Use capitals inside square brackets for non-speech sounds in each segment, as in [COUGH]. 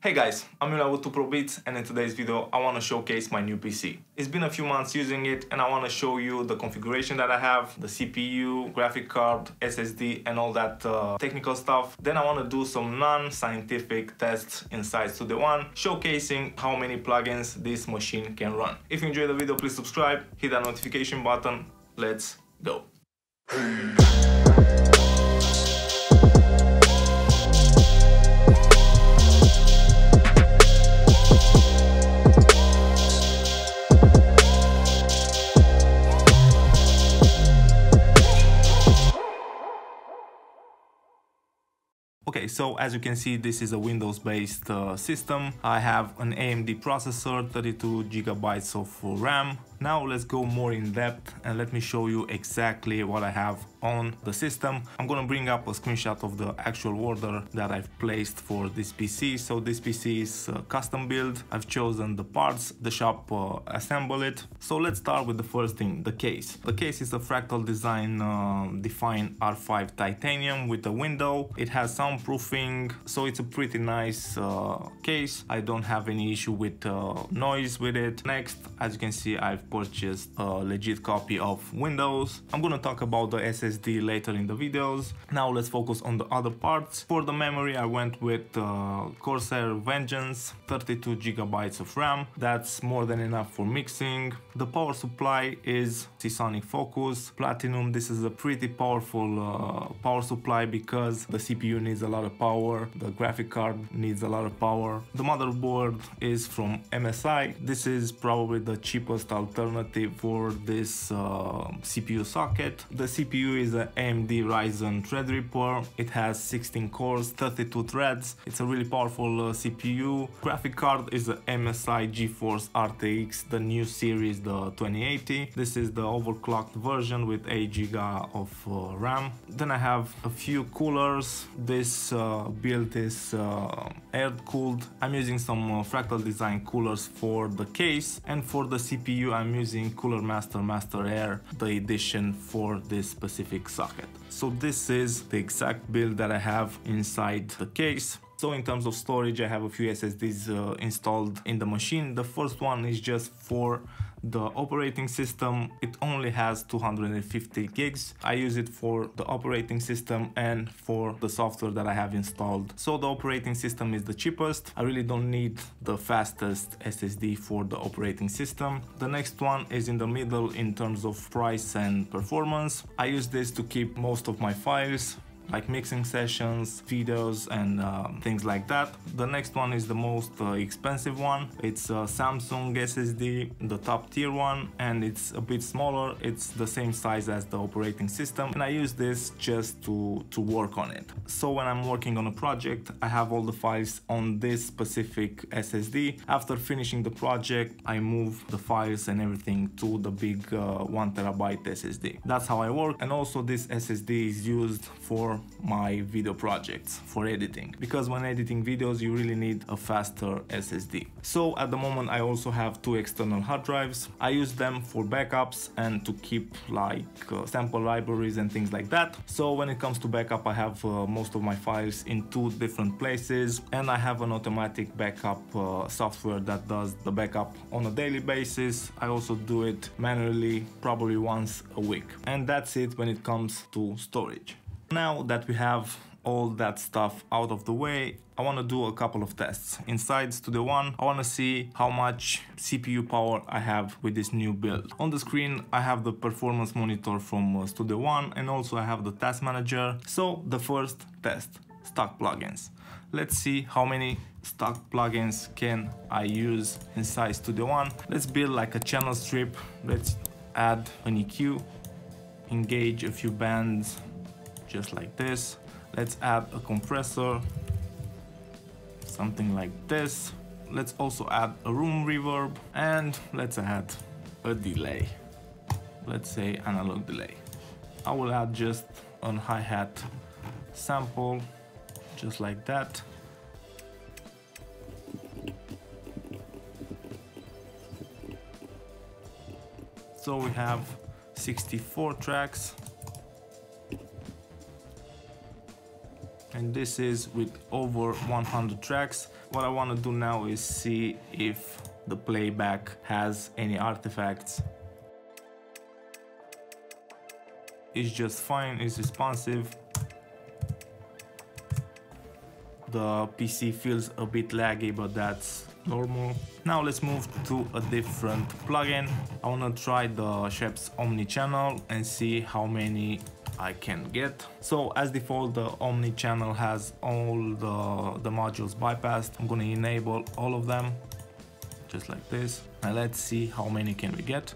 Hey guys, I'm Iulia with 2ProBeats and in today's video I want to showcase my new PC. It's been a few months using it and I want to show you the configuration that I have, the CPU, graphic card, SSD and all that uh, technical stuff. Then I want to do some non-scientific tests inside Studio One, showcasing how many plugins this machine can run. If you enjoyed the video please subscribe, hit that notification button, let's go. So as you can see, this is a Windows-based uh, system. I have an AMD processor, 32 gigabytes of RAM, now let's go more in depth and let me show you exactly what I have on the system. I'm gonna bring up a screenshot of the actual order that I've placed for this PC. So this PC is custom build. I've chosen the parts, the shop uh, assemble it. So let's start with the first thing, the case. The case is a fractal design uh, defined R5 titanium with a window. It has soundproofing, so it's a pretty nice uh, case. I don't have any issue with uh, noise with it. Next, as you can see, I've purchased a legit copy of Windows. I'm gonna talk about the SSD later in the videos. Now let's focus on the other parts. For the memory I went with uh, Corsair Vengeance, 32 gigabytes of RAM. That's more than enough for mixing. The power supply is Seasonic Focus Platinum. This is a pretty powerful uh, power supply because the CPU needs a lot of power, the graphic card needs a lot of power. The motherboard is from MSI. This is probably the cheapest alternative alternative for this uh, CPU socket. The CPU is an AMD Ryzen Threadripper. It has 16 cores, 32 threads. It's a really powerful uh, CPU. Graphic card is an MSI GeForce RTX, the new series, the 2080. This is the overclocked version with 8 GB of uh, RAM. Then I have a few coolers. This uh, build is uh, air cooled. I'm using some uh, fractal design coolers for the case and for the CPU I'm using Cooler Master Master Air, the edition for this specific socket. So this is the exact build that I have inside the case. So in terms of storage, I have a few SSDs uh, installed in the machine. The first one is just for the operating system. It only has 250 gigs. I use it for the operating system and for the software that I have installed. So the operating system is the cheapest. I really don't need the fastest SSD for the operating system. The next one is in the middle in terms of price and performance. I use this to keep most of my files like mixing sessions, videos and uh, things like that. The next one is the most uh, expensive one. It's a Samsung SSD, the top tier one and it's a bit smaller. It's the same size as the operating system and I use this just to, to work on it. So when I'm working on a project, I have all the files on this specific SSD. After finishing the project, I move the files and everything to the big uh, one terabyte SSD. That's how I work and also this SSD is used for my video projects for editing because when editing videos you really need a faster SSD. So at the moment I also have two external hard drives. I use them for backups and to keep like uh, sample libraries and things like that. So when it comes to backup I have uh, most of my files in two different places and I have an automatic backup uh, software that does the backup on a daily basis. I also do it manually probably once a week. And that's it when it comes to storage. Now that we have all that stuff out of the way, I want to do a couple of tests. Inside Studio One, I want to see how much CPU power I have with this new build. On the screen, I have the performance monitor from uh, Studio One and also I have the task manager. So the first test, stock plugins. Let's see how many stock plugins can I use inside Studio One. Let's build like a channel strip. Let's add an EQ, engage a few bands just like this. Let's add a compressor, something like this. Let's also add a room reverb and let's add a delay. Let's say analog delay. I will add just a hi-hat sample, just like that. So we have 64 tracks and this is with over 100 tracks what I want to do now is see if the playback has any artifacts. It's just fine, it's responsive. The PC feels a bit laggy, but that's normal. Now let's move to a different plugin. I wanna try the Scheps Omni channel and see how many I can get. So as default, the Omni channel has all the, the modules bypassed. I'm gonna enable all of them, just like this. Now let's see how many can we get.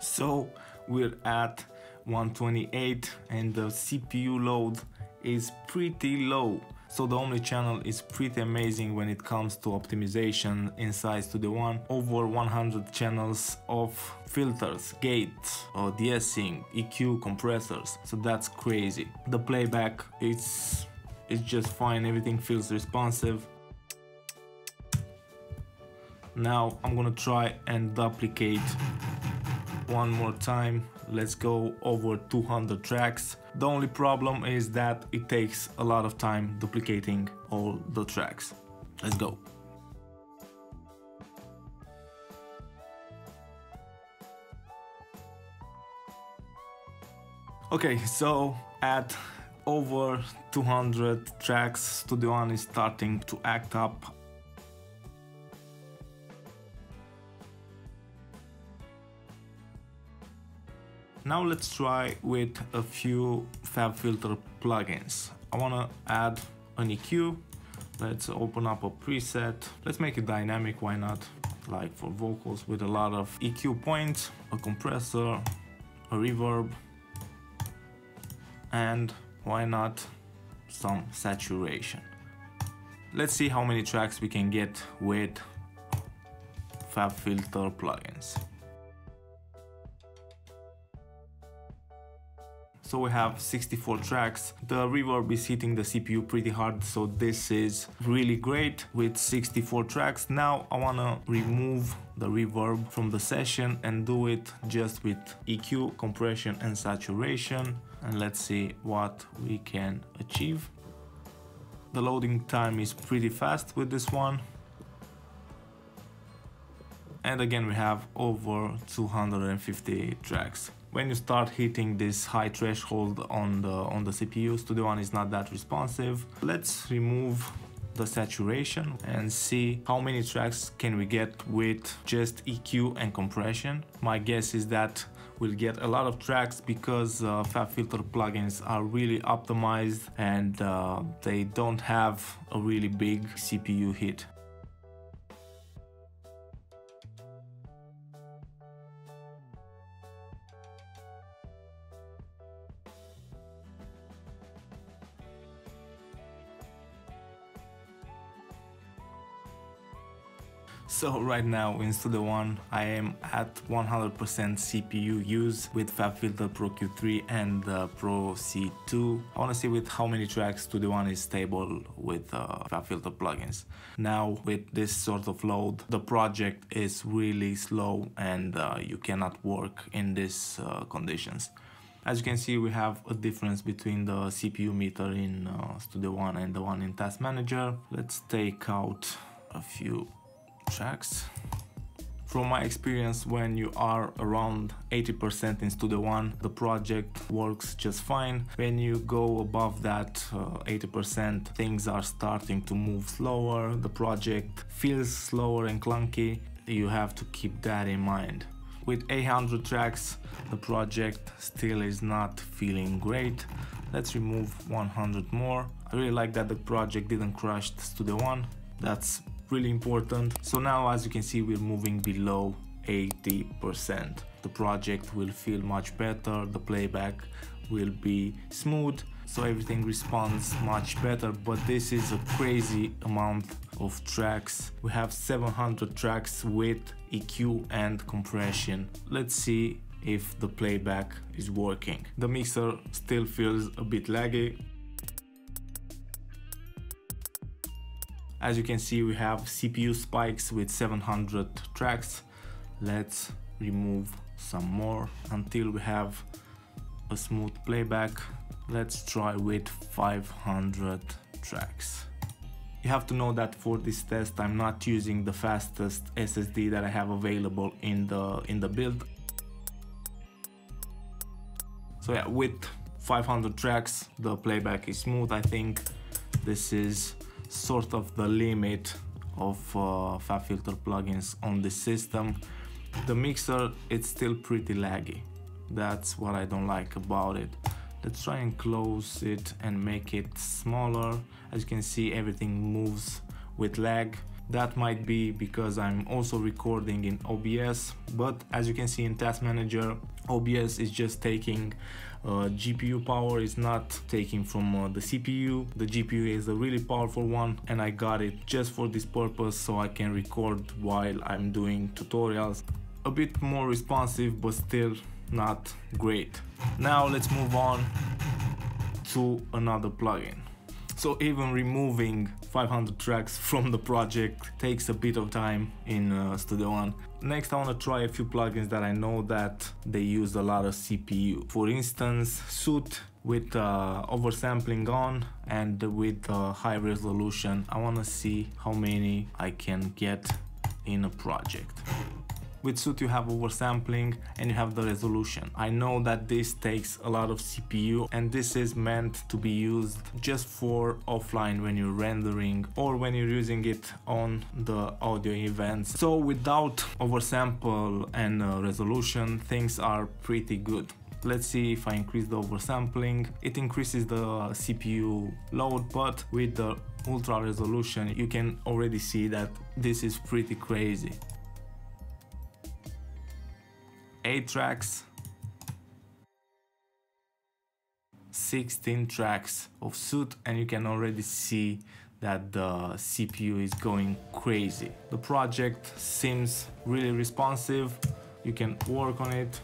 So we're at 128 and the CPU load is pretty low. So the Omni channel is pretty amazing when it comes to optimization inside Studio One. Over 100 channels of filters, gates, uh, de-essing, EQ, compressors. So that's crazy. The playback is it's just fine. Everything feels responsive. Now I'm gonna try and duplicate one more time let's go over 200 tracks. The only problem is that it takes a lot of time duplicating all the tracks. Let's go. Okay so at over 200 tracks Studio One is starting to act up Now let's try with a few FabFilter plugins. I wanna add an EQ. Let's open up a preset. Let's make it dynamic, why not? Like for vocals with a lot of EQ points, a compressor, a reverb, and why not some saturation. Let's see how many tracks we can get with FabFilter plugins. So we have 64 tracks. The reverb is hitting the CPU pretty hard, so this is really great with 64 tracks. Now I wanna remove the reverb from the session and do it just with EQ, compression and saturation. And let's see what we can achieve. The loading time is pretty fast with this one. And again, we have over 250 tracks when you start hitting this high threshold on the on the CPU, Studio One is not that responsive. Let's remove the saturation and see how many tracks can we get with just EQ and compression. My guess is that we'll get a lot of tracks because uh, FabFilter plugins are really optimized and uh, they don't have a really big CPU hit. So right now in Studio One I am at 100% CPU use with FabFilter Pro Q3 and uh, Pro C2. I wanna see with how many tracks Studio One is stable with uh, FabFilter plugins. Now with this sort of load the project is really slow and uh, you cannot work in these uh, conditions. As you can see, we have a difference between the CPU meter in uh, Studio One and the one in Task Manager. Let's take out a few tracks. From my experience, when you are around 80% in Studio One, the project works just fine. When you go above that uh, 80%, things are starting to move slower, the project feels slower and clunky. You have to keep that in mind. With 800 tracks, the project still is not feeling great. Let's remove 100 more. I really like that the project didn't crash Studio One. That's really important. So now as you can see we're moving below 80%. The project will feel much better, the playback will be smooth, so everything responds much better, but this is a crazy amount of tracks. We have 700 tracks with EQ and compression. Let's see if the playback is working. The mixer still feels a bit laggy, As you can see, we have CPU spikes with 700 tracks. Let's remove some more until we have a smooth playback. Let's try with 500 tracks. You have to know that for this test I'm not using the fastest SSD that I have available in the in the build. So yeah, with 500 tracks the playback is smooth. I think this is sort of the limit of uh, FabFilter plugins on this system. The mixer it's still pretty laggy. That's what I don't like about it. Let's try and close it and make it smaller. As you can see, everything moves with lag. That might be because I'm also recording in OBS, but as you can see in Task Manager, OBS is just taking uh, GPU power, is not taking from uh, the CPU. The GPU is a really powerful one and I got it just for this purpose so I can record while I'm doing tutorials. A bit more responsive but still not great. Now let's move on to another plugin. So even removing 500 tracks [LAUGHS] from the project takes a bit of time in uh, Studio One. Next I want to try a few plugins that I know that they use a lot of CPU. For instance, Soothe with uh, oversampling on and with uh, high resolution. I want to see how many I can get in a project. With Soothe you have oversampling and you have the resolution. I know that this takes a lot of CPU and this is meant to be used just for offline when you're rendering or when you're using it on the audio events. So without oversample and uh, resolution things are pretty good. Let's see if I increase the oversampling. It increases the CPU load, but with the ultra resolution, you can already see that this is pretty crazy. 8 tracks 16 tracks of Soothe and you can already see that the CPU is going crazy. The project seems really responsive, you can work on it.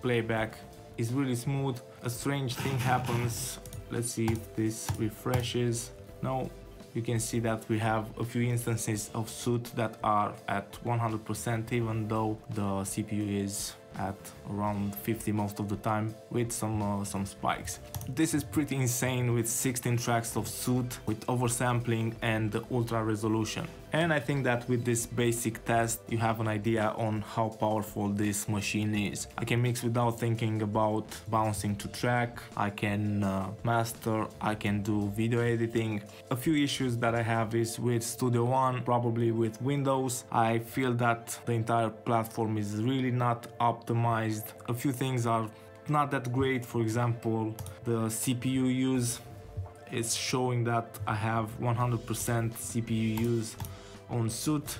Playback is really smooth. A strange thing happens. Let's see if this refreshes. No, you can see that we have a few instances of Soothe that are at 100% even though the CPU is at around 50 most of the time with some uh, some spikes. This is pretty insane with 16 tracks of Soothe with oversampling and ultra resolution. And I think that with this basic test you have an idea on how powerful this machine is. I can mix without thinking about bouncing to track, I can uh, master, I can do video editing. A few issues that I have is with Studio One, probably with Windows. I feel that the entire platform is really not optimized. A few things are not that great, for example the CPU use is showing that I have 100% CPU use on Soothe.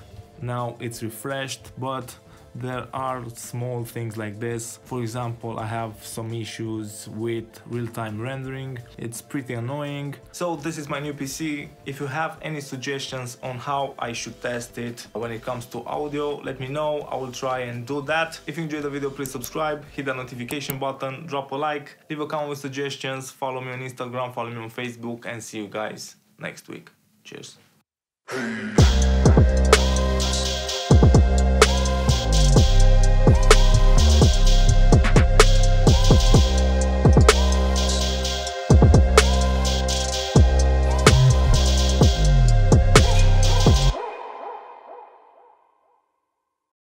Now it's refreshed, but there are small things like this. For example, I have some issues with real-time rendering. It's pretty annoying. So this is my new PC. If you have any suggestions on how I should test it when it comes to audio, let me know. I will try and do that. If you enjoyed the video, please subscribe, hit the notification button, drop a like, leave a comment with suggestions, follow me on Instagram, follow me on Facebook, and see you guys next week. Cheers.